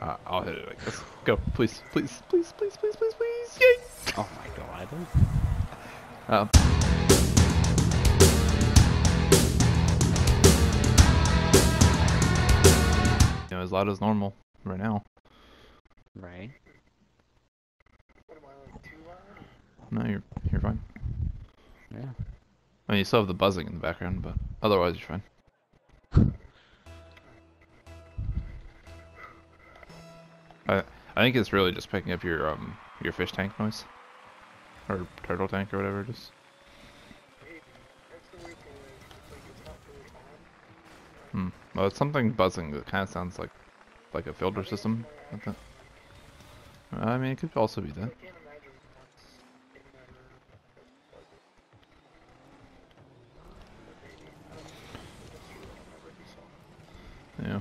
Uh, I'll hit it, I guess. Go, please, please, please, please, please, please, please. Yay! Oh my god. Um, you know, as loud as normal right now. Right. No, you're you're fine. Yeah. I mean, you still have the buzzing in the background, but otherwise you're fine. I I think it's really just picking up your um your fish tank noise, or turtle tank or whatever Just. Hmm. Well, it's something buzzing that kind of sounds like like a filter system. That. I mean, it could also be that. Yeah.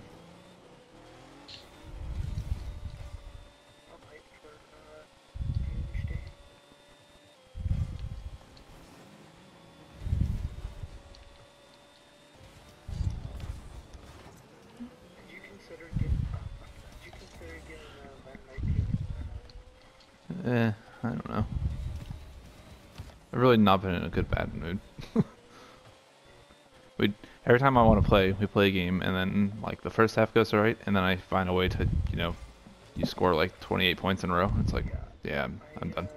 Eh, I don't know. I've really not been in a good bad mood. we every time I want to play, we play a game, and then like the first half goes alright, and then I find a way to, you know, you score like 28 points in a row. It's like, yeah, I'm, I'm done.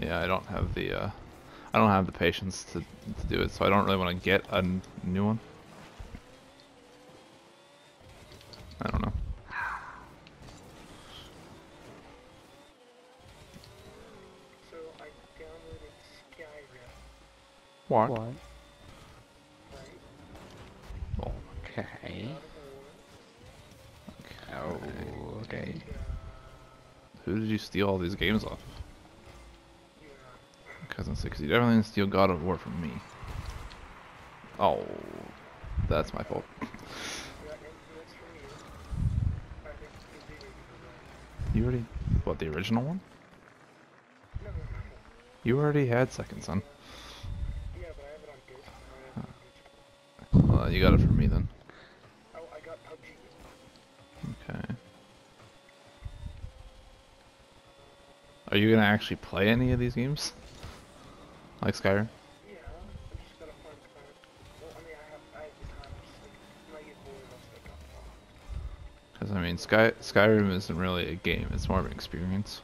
Yeah, I don't have the, uh, I don't have the patience to, to do it, so I don't really want to get a new one. I don't know. So I downloaded Skyrim, What? What? right? Okay. God of War. Oh, okay. who did you steal all these games off. Cousin Six, you definitely didn't steal God of War from me. Oh, that's my fault. Yeah, and that's from you. I think you did it for that. You already, what, the original one? You already had Second Son. Well, you got it from me then. Okay. Are you gonna actually play any of these games? Like Skyrim? Yeah, I just gotta find time. Well, I mean, I have, I have the time. Just like, when I get bored, I'll just like, oh, Because I mean, Sky Skyrim isn't really a game; it's more of an experience.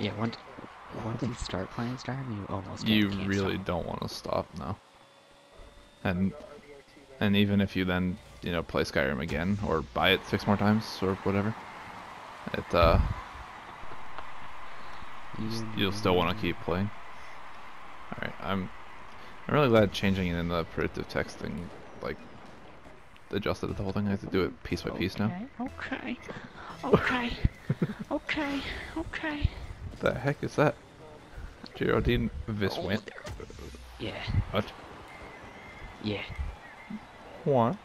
Yeah, once, once you start playing Skyrim, you almost You really stop. don't want to stop now. And I got RDR2 then. and even if you then you know play Skyrim again or buy it six more times or whatever, it uh you, you'll still want to keep playing. All right, I'm I'm really glad changing it in the predictive texting like adjusted the whole thing. I have to do it piece by piece now. Okay. Okay. Okay. Okay. The heck is that? Geraldine Viswant. Yeah. What? Yeah. What?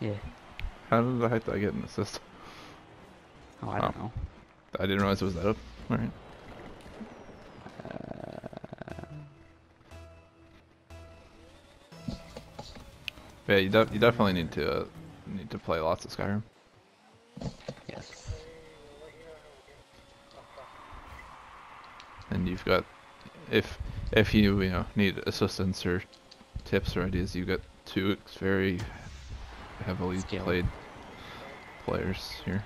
Yeah. How did the heck did I get an assist? Oh, I don't Oh. know. I didn't realize it was that up. All right. Uh, Yeah, you, de- you definitely need to uh, need to play lots of Skyrim. yes. I'll let you know how it goes. Fuck. and you've got if if you you know need assistance or tips or ideas you've got two very heavily Skilled. played players here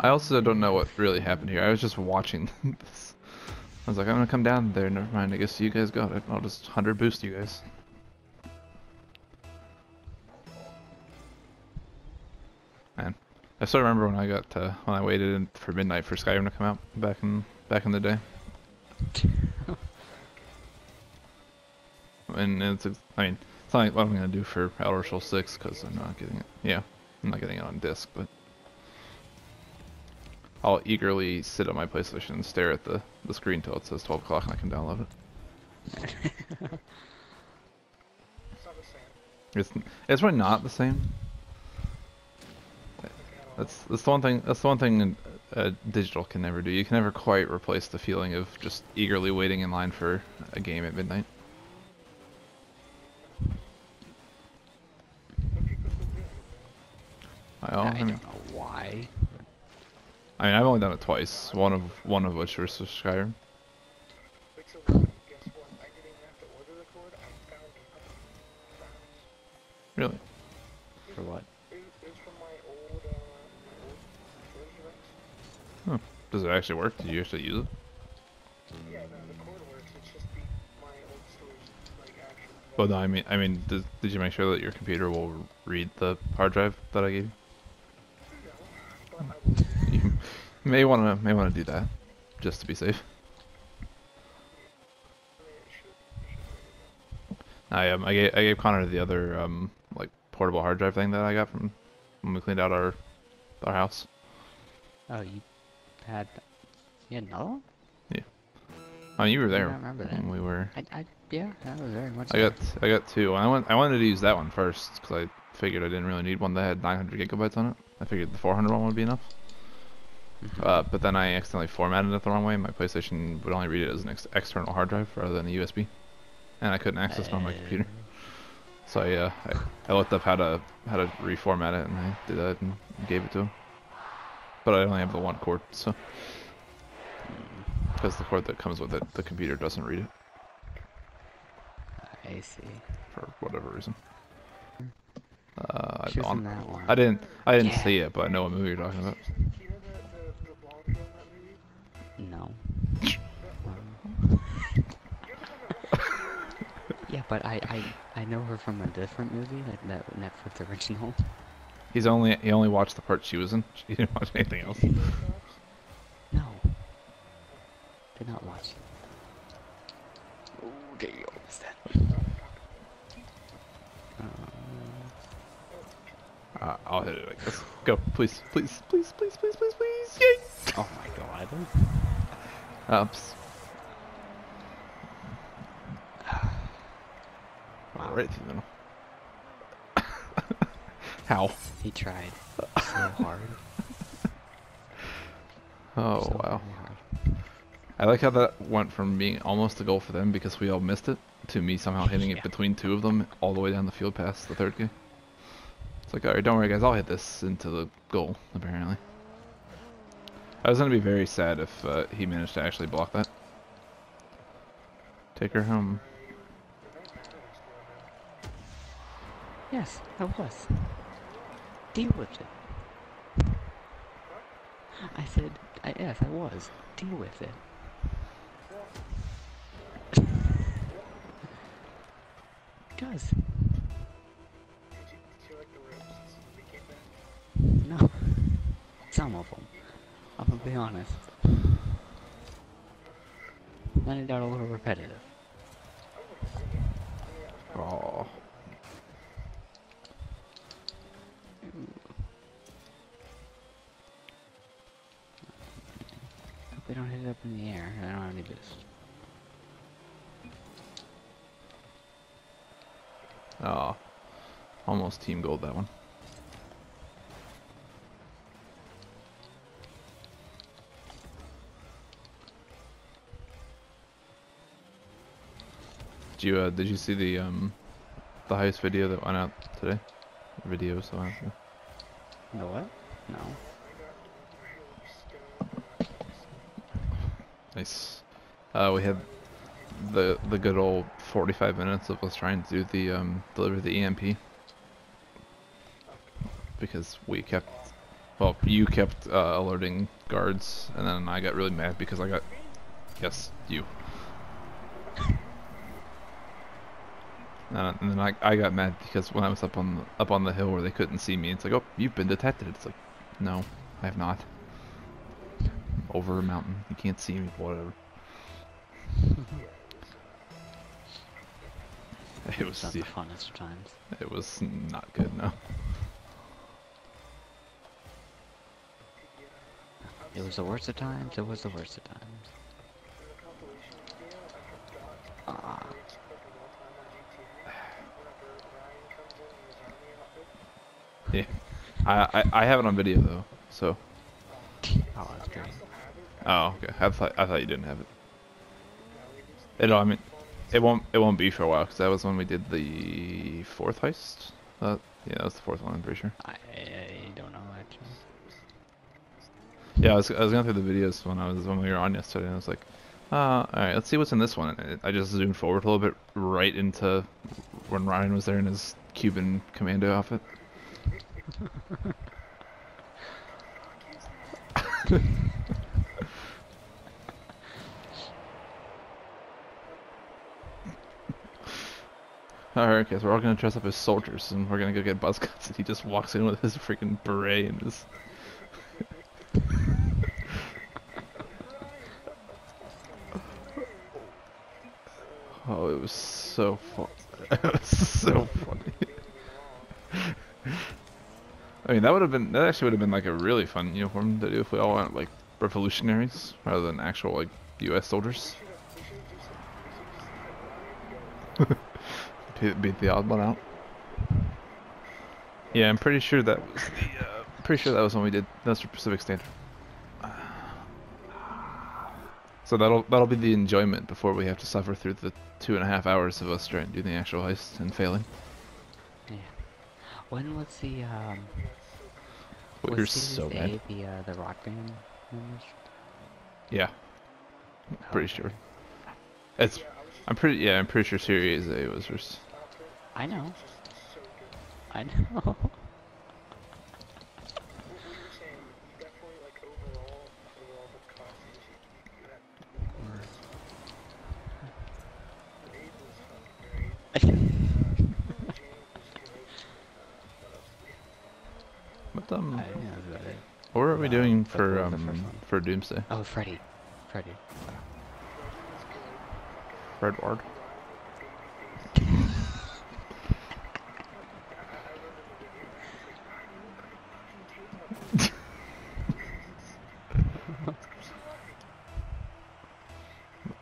i also don't know what really happened here i was just watching this i was like i'm gonna come down there never mind i guess you guys got it. I'll just 100 boost you guys. Man i still remember when i got uh, when i waited in for midnight for skyrim to come out back in back in the day. And it's I mean it's not like what I'm gonna do for Elder Scrolls 6 because I'm not getting it. Yeah, I'm not getting it on disc, but I'll eagerly sit at my PlayStation and stare at the the screen till it says 12 o'clock and I can download it. It's not the same. It's it's really not the same. Okay, I don't That's that's the one thing. That's the one thing uh, digital can never do. You can never quite replace the feeling of just eagerly waiting in line for a game at midnight. But people still do it. I, I I, don't know why. I mean, I've only done it twice. One of one of which was Skyrim. Like, so, guess what? I didn't even have to order the cord. I found it. Really? For what? It, it was from my old, uh, my old storage device. Does it actually work? Did you actually use it? Yeah, no, the cord works. It's just the my old storage, like actual. Well, no. I mean, I mean, did, did you make sure that your computer will read the hard drive that I gave you? No, but I will. You may want to may want to do that, just to be safe. I mean, it should, it should work. I um I gave I gave Connor the other um like portable hard drive thing that I got from when we cleaned out our our house. Oh, you had. You had another one? Yeah. Oh, you were there don't remember that. we were. I, I, yeah, that was very much. I there. got I got two. I went I wanted to use that one first because I figured I didn't really need one that had 900 gigabytes on it. I figured the 400 one would be enough. Mhm. Uh, but then I accidentally formatted it the wrong way. My PlayStation would only read it as an ex- external hard drive rather than a USB, and I couldn't access it on my computer. So I, uh, I, I looked up how to how to reformat it, and I did that and gave it to him. But I only have the one cord, so because the cord that comes with it, the computer doesn't read it I see. for whatever reason. Uh, I, Choosing that one. I didn't I didn't Yeah. see it, but I know what movie you're talking about. But I, I, I know her from a different movie, like that Netflix original. He's only he only watched the part she was in. He didn't watch anything else. No. Did not watch. Oh, damn. What's that? Uh, Uh, I'll hit it like this. Go, please, please, please, please, please, please, please. Yay! oh my god. Ups. Right through the middle. How? He tried so hard. Oh so wow. hard. I like how that went from being almost a goal for them because we all missed it to me somehow hitting Yeah. it between two of them all the way down the field past the third guy. It's like, alright, don't worry guys, I'll hit this into the goal, apparently. I was gonna be very sad if uh, he managed to actually block that. Take her home. Yes, I was. Deal with it. I said, I, yes, I was. Deal with it. Back? No. Some of them. I'm gonna be honest. Then it got a little repetitive. Oh. They don't hit it up in the air. I don't have any boost. Oh. Almost team gold that one. Did you uh, did you see the um the heist video that went out today? Video so out there. The what? No. Nice. Uh, we had the the good old 45 minutes of us trying to do the um deliver the EMP because we kept well you kept uh, alerting guards and then I got really mad because I got yes you. And then I, I got mad because when I was up on up on the hill where they couldn't see me it's like oh you've been detected. It's like no I have not over a mountain you can't see me whatever It was not yeah, the funnest of times. it was not good no. It was the worst of times. It was the worst of times. Ah. Yeah. I, I I have it on video though, so Oh, that's great. Oh, okay. I thought I thought you didn't have it. It, I mean, it won't it won't be for a while because that was when we did the fourth heist. Uh, yeah, that was the fourth one. I'm pretty sure. I, I don't know actually. Yeah, I was, I was going through the videos when I was when we were on yesterday, and I was like, uh, all right, let's see what's in this one. And I just zoomed forward a little bit, right into when Ryan was there in his Cuban commando outfit. Alright, okay, so we're all gonna dress up as soldiers and we're gonna go get buzz cuts and he just walks in with his freaking beret and his Oh, it was so fun. it was so funny. I mean, that would have been that actually would have been like a really fun uniform to do if we all went like revolutionaries rather than actual like U.S. soldiers. Beat the odd one out. Yeah, I'm pretty sure that was the. Uh, pretty sure that was when we did that's for Pacific Standard. So that'll that'll be the enjoyment before we have to suffer through the two and a half hours of us trying to do the actual heist and failing. Yeah. When was the um? But was you're so A bad. the uh, the rock band? Yeah, pretty Okay. sure. It's. I'm pretty. Yeah, I'm pretty sure Series A was. I know. I know. What? Um? I think that's about it. What were we uh, doing for um for Doomsday? Oh, Freddy. Freddy. Fred Ward.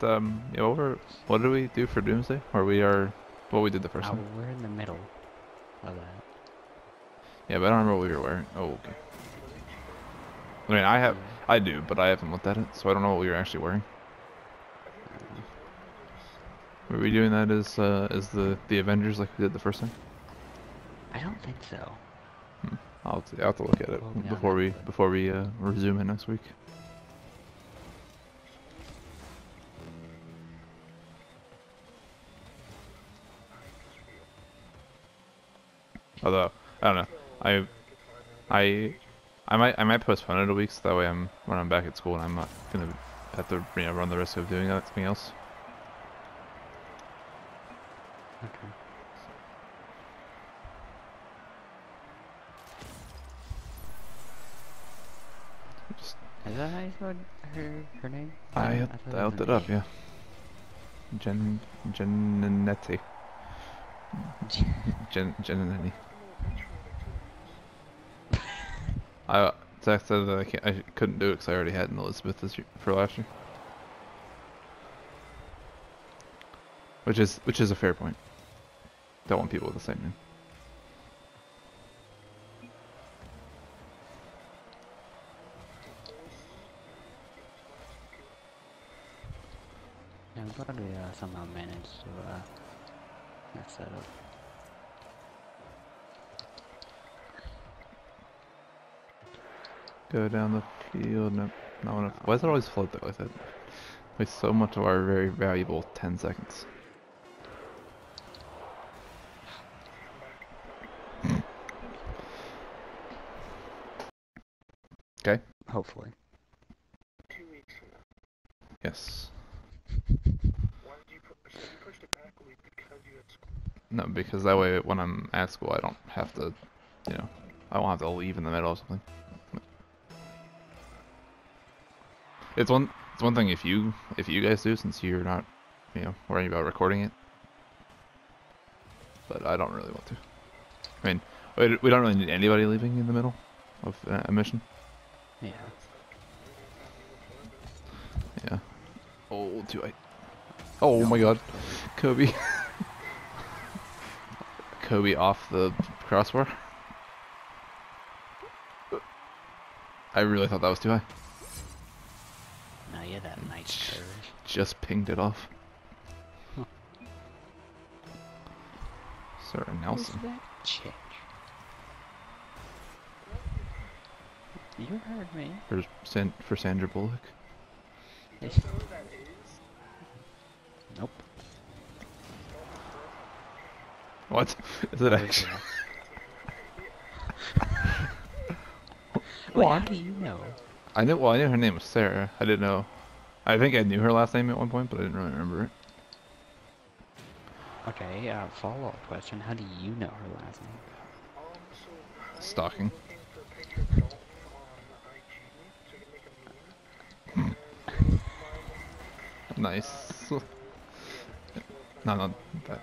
Um, yeah, what, were, what did we do for Doomsday? Or we are, what we did the first Oh, time? we're in the middle of that. Yeah, but I don't remember what we were wearing. Oh, okay. I mean, I have, I do, but I haven't looked at it, so I don't know what we were actually wearing. Were we doing that as, uh, as the, the Avengers like we did the first time? I don't think so. Hmm. I'll have to, I'll have to look at it Well, before we, before we, uh, resume it next week. Although, I don't know. I, I, I might, I might postpone it a week so that way I'm, when I'm back at school and I'm not gonna have to, you know, run the risk of doing anything else. Okay. Just, Is that how you spelled her her name? I, thought I looked it up, yeah. Gen, Geninetti. Gen, Geninetti. I, Zach said that I, can't, I couldn't do it because I already had an Elizabeth this year, for last year. Which is, which is a fair point. Don't want people with the same name. I'm glad we uh, somehow managed to uh, mess that up. Go down the field. No, not enough. Why does it always float that like that? Waste so much of our very valuable 10 seconds. Okay. Hopefully. Two weeks from now. Yes. Why did you put? So you pushed it back a week because you had school. No, because that way when I'm at school, I don't have to, you know, I won't have to leave in the middle or something. It's one, it's one thing if you, if you guys do, since you're not, you know, worrying about recording it. But I don't really want to. I mean, we, we don't really need anybody leaving in the middle of uh, a mission. Yeah. Yeah. Oh, do I? Oh my God, Kobe. Kobe off the crossbar. I really thought that was too high. Oh, yeah, that nice curve. Just pinged it off. Huh. Sir Who's Nelson. that chick? You heard me. For, San- for Sandra Bullock. It's- You know who that is? Nope. What? Is it actually? that? Wait, how do you know? I knew. Well, I knew her name was Sarah. I didn't know. I think I knew her last name at one point, but I didn't really remember it. Okay, uh, follow-up question. How do you know her last name? Um, so I Stalking. was looking for a picture of Dalton on IG so I could make a meme. And it was my Nice. no, no. That,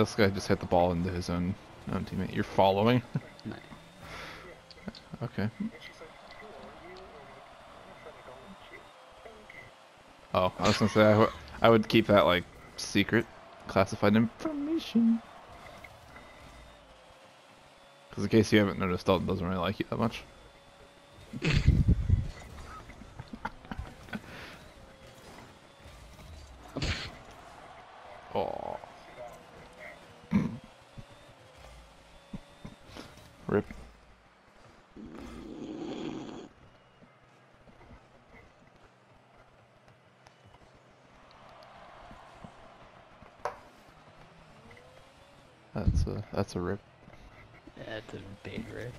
this guy just hit the ball into his own own teammate. You're following. No. okay. And she's like, who are you? And I'm like, I'm a friend of Dalton. She goes, okay. Oh, I was gonna say I would I would keep that like secret, classified information. Because in case you haven't noticed, Dalton doesn't really like you that much. oh. Rip. That's a rip. That's a big rip.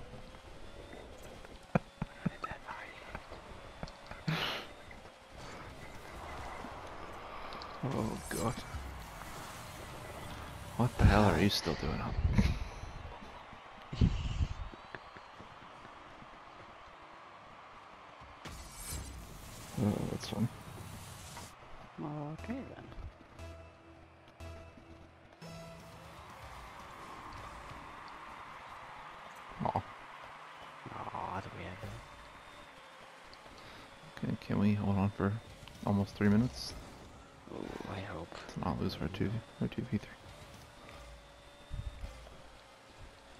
Oh god. What the hell are you still doing up? Can we hold on for almost three minutes Ooh, I hope. to not lose our two our two v three?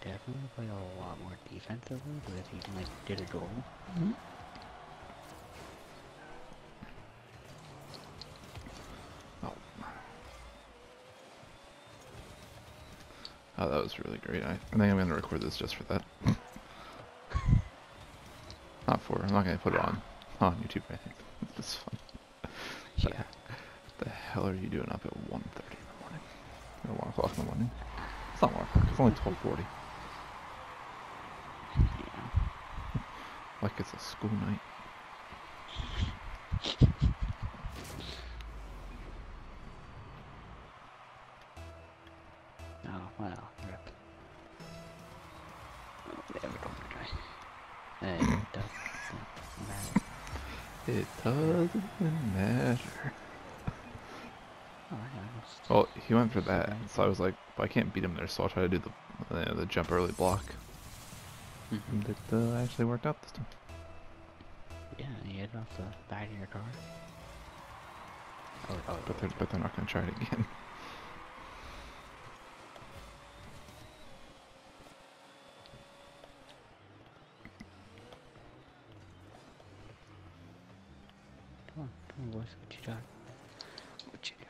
Definitely play a lot more defensively, but if you like did a goal, mm-hmm. Oh. Oh, that was really great. I, I think I'm gonna record this just for that. not for. I'm not gonna put it on Oh, on YouTube. I think it's fun. yeah. What the hell are you doing up at 1.30 in the morning? Or 1 o'clock in the morning? It's not 1 o'clock, it's only 12.40. yeah. Like it's a school night. Doesn't matter. Oh, Well, he went for that, Okay. so I was like, I can't beat him there, so I'll try to do the uh, the jump early block. Mhm. And it uh, actually worked out this time. Yeah, you hit it off the back of your car. Oh, oh, But they're, but they're not going to try it again. Come on, come on, boys. What you got? What you got?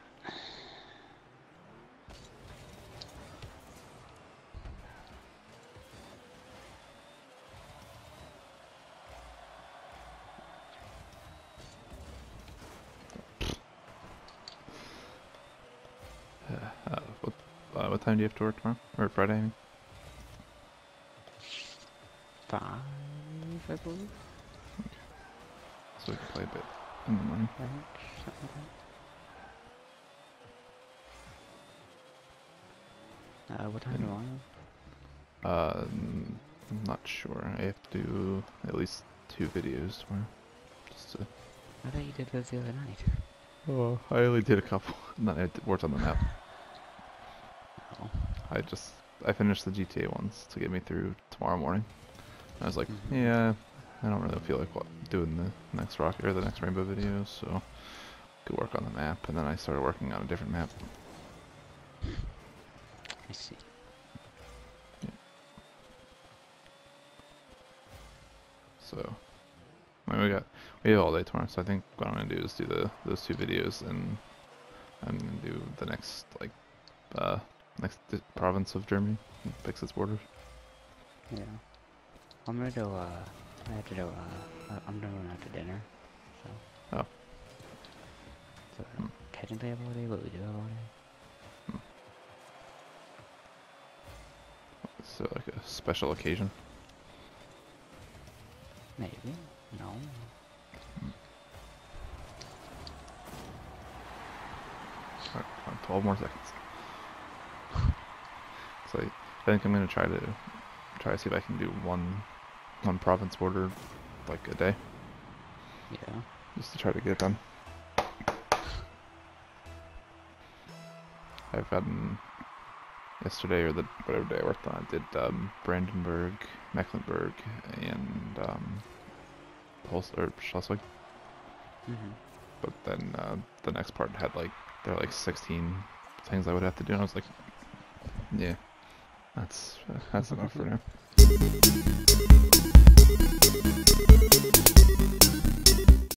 Uh, what, uh, what time do you have to work tomorrow? Or Friday, I mean? Five, I believe. So we can play a bit in the Something like that. Uh, what time And- tomorrow? Uh, mm, I'm not sure. I have to do at least two videos tomorrow. Just to... I thought you did those the other night. Oh, I only did a couple. and then I worked on the map. Oh. I just I finished the GTA ones to get me through tomorrow morning. I was like, Mhm. yeah, I don't really feel like doing the next rocket or the next rainbow video, so could work on the map. And then I started working on a different map. I see. So, I mean, we got we have all day tomorrow. So I think what I'm gonna do is do the those two videos, and I'm gonna do the next like uh next province of Germany, and fix its borders. Yeah. I'm gonna do, uh, I have to do, uh, I'm gonna out to dinner, so. Oh. So, Hmm. technically I have all day, but we do have all day. So like a special occasion. Maybe. No. Uh, 12 more seconds. So I, think I'm gonna try to try to see if I can do one one province border like a day, Yeah. just to try to get it done. I've gotten yesterday or the whatever day I worked on, I did um, Brandenburg, Mecklenburg, and um, Puls or Schleswig. Mm-hmm. But then uh, the next part had like there were like 16 things I would have to do, and I was like, yeah, that's that's enough for now. Thank you.